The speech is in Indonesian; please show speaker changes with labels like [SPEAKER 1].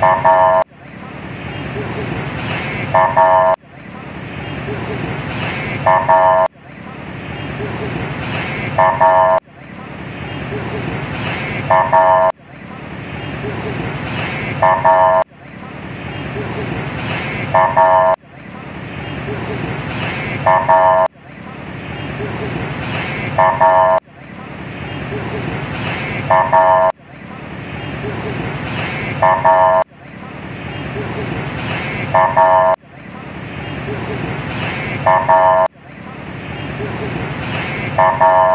[SPEAKER 1] Uh-huh. Uh-huh.